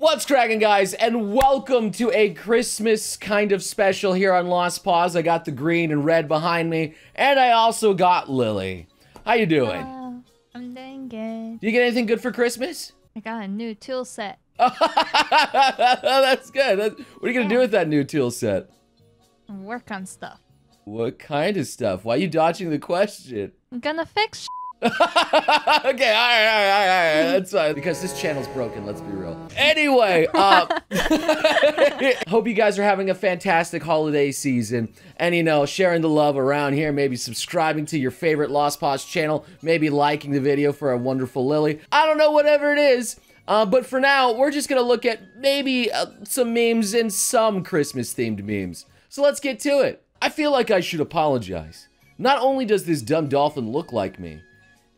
What's cracking, guys, and welcome to a Christmas kind of special here on Lost Pause. I got the green and red behind me, and I also got Lily. How you doing? Hello. I'm doing good. Do you get anything good for Christmas? I got a new tool set. That's good. That's- what are you gonna do with that new tool set? Work on stuff. What kind of stuff? Why are you dodging the question? I'm gonna fix. okay, all right, all right, all right, that's fine. Because this channel's broken, let's be real. Anyway, uh, hope you guys are having a fantastic holiday season. And, you know, sharing the love around here, maybe subscribing to your favorite Lost Pause channel, maybe liking the video for a wonderful Lily. I don't know, whatever it is. Uh, but for now, we're just gonna look at maybe uh, some memes and some Christmas-themed memes. So let's get to it. I feel like I should apologize. Not only does this dumb dolphin look like me,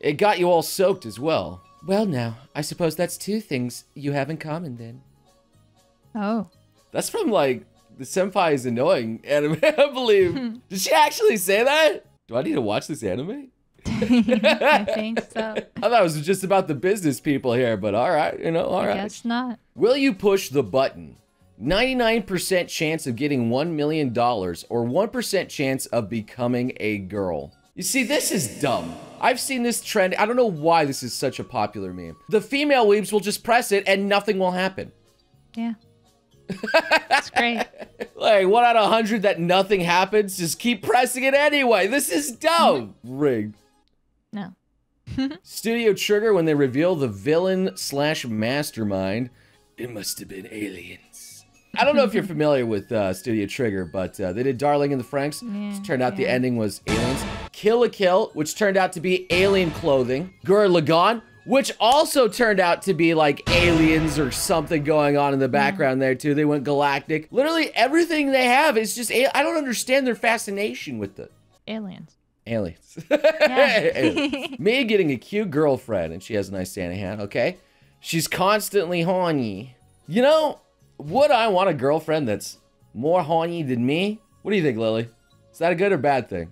it got you all soaked as well. Well, now, I suppose that's two things you have in common then. Oh. That's from like the Senpai is annoying anime, I believe. Did she actually say that? Do I need to watch this anime? I think so. I thought it was just about the business people here, but all right, you know, all I right. guess not. Will you push the button? 99% chance of getting $1 million or 1% chance of becoming a girl. You see, this is dumb. I've seen this trend. I don't know why this is such a popular meme. The female weebs will just press it and nothing will happen. Yeah. That's great. Like, one out of a 100 that nothing happens, just keep pressing it anyway. This is dumb. Rigged. No. Studio Trigger, when they reveal the villain slash mastermind, it must have been aliens. I don't know if you're familiar with uh, Studio Trigger, but uh, they did Darling in the Franxx. Yeah, It turned out the ending was aliens. Kill la Kill, which turned out to be alien clothing. Gurren Lagann, which also turned out to be like aliens or something going on in the background there too. They went galactic. Literally everything they have is just. I don't understand their fascination with the Aliens. aliens. Yeah. Aliens. Me getting a cute girlfriend, and she has a nice Santa hat, okay? She's constantly horny. You know, would I want a girlfriend that's more horny than me? What do you think, Lily? Is that a good or bad thing?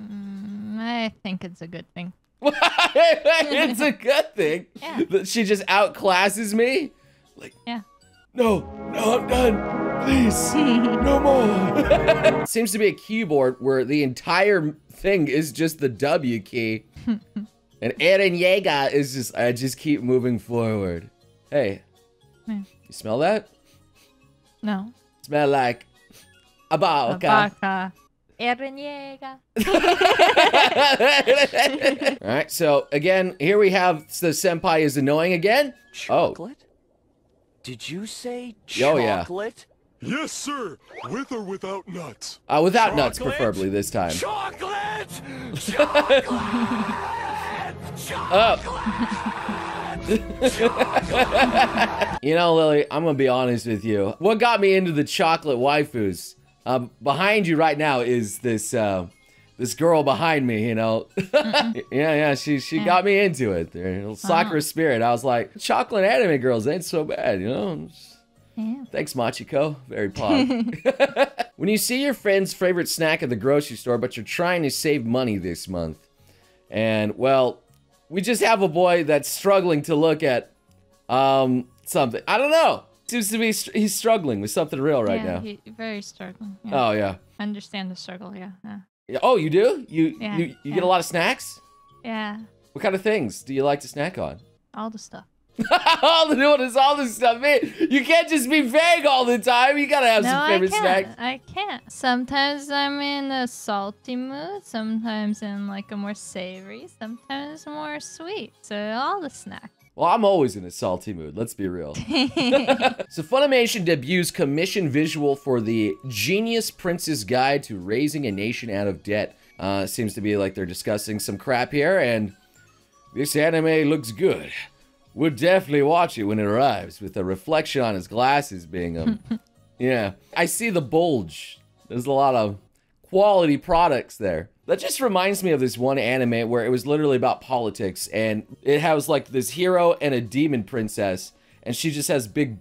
Mm, I think it's a good thing. it's a good thing Yeah. that she just outclasses me. Yeah. No, no, I'm done. Please, no more. Seems to be a keyboard where the entire thing is just the W key. and Eren Yeager is just, I just keep moving forward. Hey, Yeah. you smell that? No. Smell like a A baka. baka. Eren All right, so again, here we have the senpai is annoying again. Oh. Chocolate? Did you say chocolate? Oh, yeah. chocolate? Yes, sir. With or without nuts. Uh, without nuts, preferably this time. Chocolate! Chocolate! Oh. You know, Lily, I'm gonna be honest with you. What got me into the chocolate waifus? Um, behind you right now is this uh, this girl behind me. You know, yeah, yeah. She she got me into it. Their little Sakura spirit. I was like, chocolate anime girls ain't so bad. You know. Yeah. Thanks, Machiko. Very pog. when you see your friend's favorite snack at the grocery store, but you're trying to save money this month, and well, we just have a boy that's struggling to look at um something. I don't know. Seems to be str- he's struggling with something real right yeah, now. He, very struggling. Yeah. Oh yeah. Understand the struggle. Yeah. Yeah. Oh, you do? You you, you get a lot of snacks? Yeah. What kind of things do you like to snack on? All the stuff. all the is all this stuff, man. You can't just be vague all the time. You gotta have no, some I favorite can't. snacks. I can't. Sometimes I'm in a salty mood. Sometimes in like a more savory. Sometimes more sweet. So all the snacks. Well, I'm always in a salty mood. Let's be real. So Funimation debuts commission visual for the Genius Prince's Guide to Raising a Nation Out of Debt. Uh, seems to be like they're discussing some crap here, and this anime looks good. We'll definitely watch it when it arrives, with a reflection on his glasses being um, yeah. I see the bulge. There's a lot of quality products there. That just reminds me of this one anime where it was literally about politics, and it has like this hero and a demon princess, and she just has big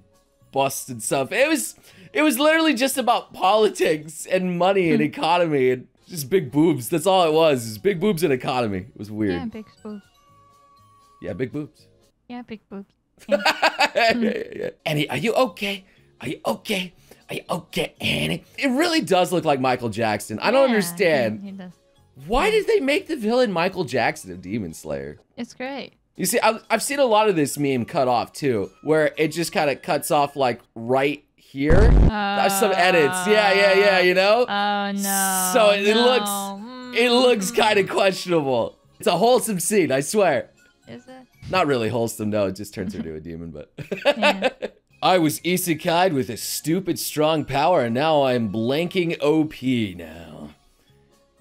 busts and stuff. It was it was literally just about politics and money and economy and just big boobs. That's all it was. Is big boobs and economy. It was weird. Yeah, big boobs. Yeah, big boobs. Yeah, big boobs. Annie, are you okay? Are you okay? Are you okay, Annie? It really does look like Michael Jackson. I don't Yeah, understand. He, he does. Why did they make the villain Michael Jackson a Demon Slayer? It's great. You see, I've, I've seen a lot of this meme cut off too, where it just kind of cuts off like right here. There's some edits. Yeah, yeah, yeah, you know? Oh no. So it no. looks- It looks Mm. kind of questionable. It's a wholesome scene, I swear. Is it? Not really wholesome, no, it just turns her into a demon, but. Yeah. I was isekai'd with a stupid strong power, and now I'm blanking OP now.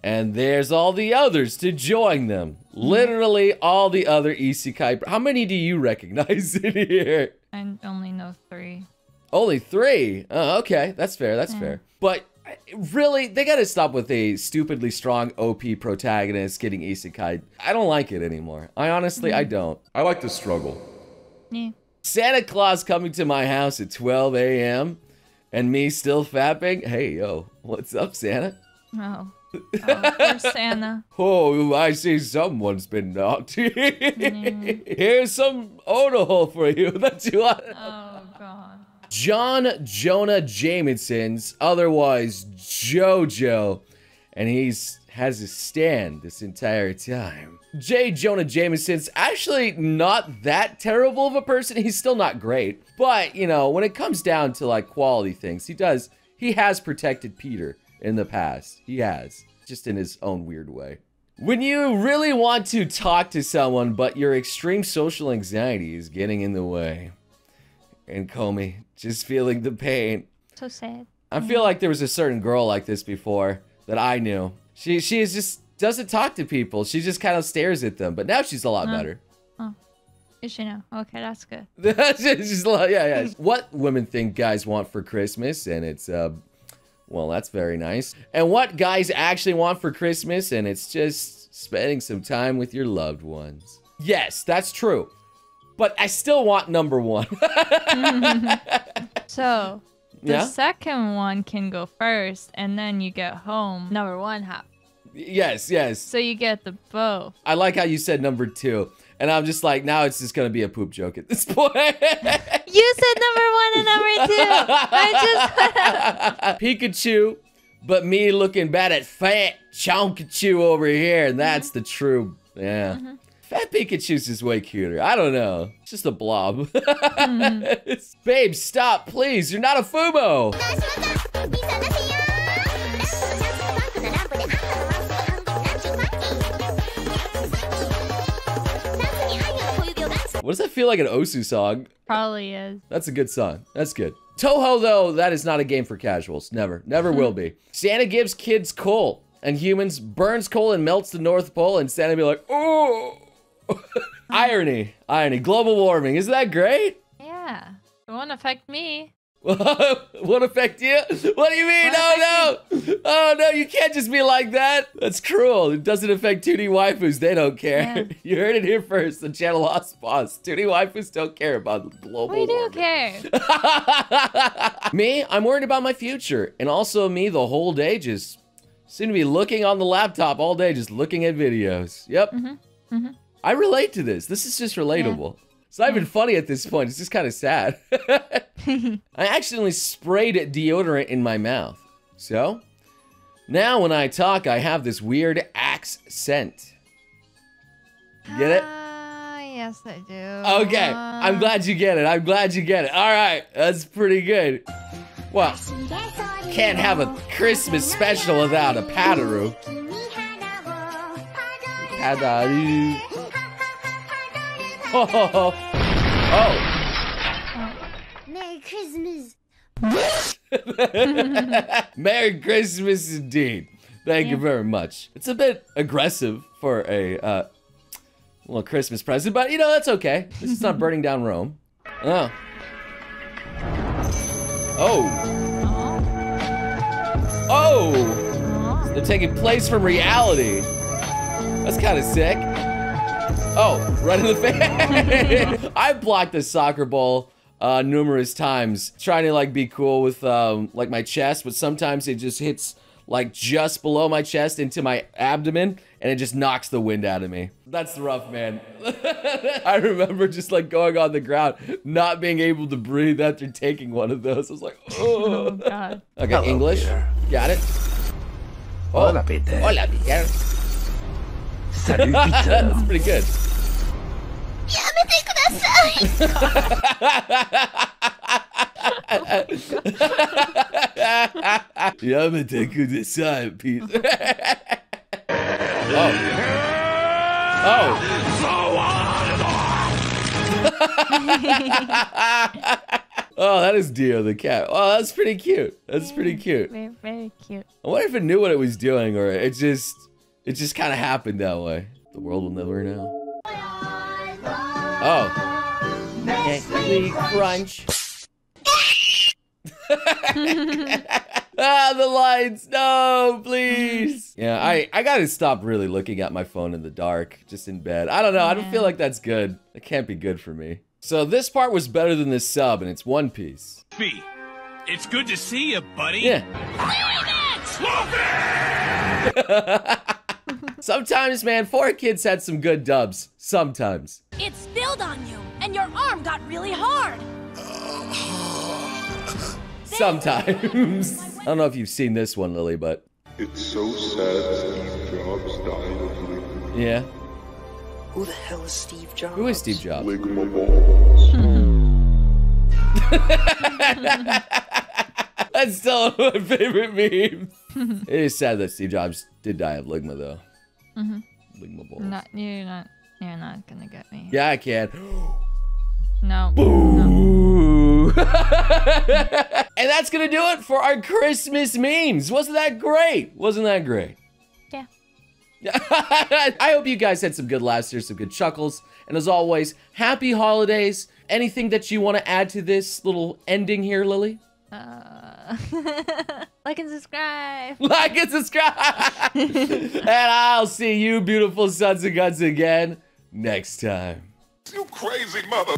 And there's all the others to join them. Mm-hmm. Literally all the other isekai. How many do you recognize in here? I only know three. Only three. Oh, okay. That's fair. That's fair. But really, they gotta stop with a stupidly strong OP protagonist getting isekai. I don't like it anymore. I honestly, I mm-hmm. don't. I like the struggle. Yeah. Santa Claus coming to my house at 12 a.m. and me still fapping. Hey, yo, what's up, Santa? Oh. Oh, poor Santa. Oh, I see someone's been knocked. Here's some Onohole for you. That's you want. Oh god. John Jonah Jameson's, otherwise JoJo, and he's has his stand this entire time. J. Jonah Jameson's actually not that terrible of a person. He's still not great, but you know, when it comes down to like quality things, he does. He has protected Peter in the past. He has, just in his own weird way. When you really want to talk to someone, but your extreme social anxiety is getting in the way, and Komi just feeling the pain. So sad. I feel like there was a certain girl like this before that I knew. She she is just doesn't talk to people. She just kind of stares at them. But now she's a lot better. Oh, is she now? Okay, that's good. Just a lot- yeah, yeah. What women think guys want for Christmas, and it's uh, well, that's very nice. And what guys actually want for Christmas, and it's just spending some time with your loved ones. Yes, that's true. But I still want number one. So the Yeah? second one can go first, and then you get home. Number one half. yes, yes. So you get the bow. I like how you said number two. And I'm just like, now it's just gonna be a poop joke at this point. You said number one and number two. I just Pikachu, but me looking bad at fat Chonkachu over here, and that's the true, yeah. Mm-hmm. Fat Pikachu's just way cuter. I don't know. It's just a blob. Babe, stop, please. You're not a Fumo. What does that feel like an Osu song? probably is. That's a good song. That's good. Touhou, though, that is not a game for casuals. Never. Never will be. Santa gives kids coal, and humans burns coal and melts the North Pole, and Santa be like, oh. Irony. Irony. Global warming. Isn't that great? Yeah. It won't affect me. what Won't affect you? What do you mean? Oh no! Oh no! You can't just be like that. That's cruel. It doesn't affect 2D waifus. They don't care. Yeah. You heard it here first. The channel Lost Pause. 2D waifus don't care about global We do warming. care. me, I'm worried about my future. And also me the whole day just seem to be looking on the laptop all day, just looking at videos. Yep. Mm-hmm. Mm-hmm. I relate to this. This is just relatable. It's not even funny at this point. It's just kind of sad. I accidentally sprayed deodorant in my mouth. So, now when I talk, I have this weird axe scent. Get it? Ah, yes, I do. Okay, I'm glad you get it. I'm glad you get it. All right, that's pretty good. Well, can't have a Christmas special without a Padoru. Padoru. Oh, oh. Merry Christmas. Merry Christmas indeed. Thank you very much. It's a bit aggressive for a uh, little Christmas present, but you know, that's okay. This is not burning down Rome. Oh. Oh. Oh! They're taking place from reality. That's kind of sick. Oh, right in the face. I blocked a soccer ball uh, numerous times, trying to like be cool with um, like my chest, but sometimes it just hits like just below my chest into my abdomen, and it just knocks the wind out of me. That's rough, man. I remember just like going on the ground, not being able to breathe after taking one of those. I was like, Oh oh. god. Okay, Hello, English. Peter. Got it. Hola, Peter. Hola, Peter. Salut Peter. That's pretty good. Yamete kudasai, Peter. Oh. Oh. Oh, that is Dio the cat. Oh, that's pretty cute. That's pretty cute. Very, very cute. I wonder if it knew what it was doing or it just it just kind of happened that way. The world will never know. Oh. Nestle Crunch. ah, the lights. No, please. Yeah, I, I gotta stop really looking at my phone in the dark, just in bed. I don't know. I don't feel like that's good. It can't be good for me. So this part was better than this sub, and it's One Piece. B. It's good to see you, buddy. Yeah. Sometimes, man, four kids had some good dubs. Sometimes. It spilled on you, and your arm got really hard. Sometimes. I don't know if you've seen this one, Lily, but It's so sad Steve Jobs died of lig- yeah. Who the hell is Steve Jobs? Who is Steve Jobs? ligma balls. That's still one of my favorite memes. it is sad that Steve Jobs did die of ligma, though. Mm-hmm. Ligma balls. Not you're not you're not gonna get me. Yeah, I can. No. no. And that's gonna do it for our Christmas memes. Wasn't that great? Wasn't that great? Yeah. I hope you guys had some good laughs here, some good chuckles. And as always, happy holidays. Anything that you want to add to this little ending here, Lily? Uh, like and subscribe. Like and subscribe. and I'll see you, beautiful sons and guns, again next time. You crazy mother.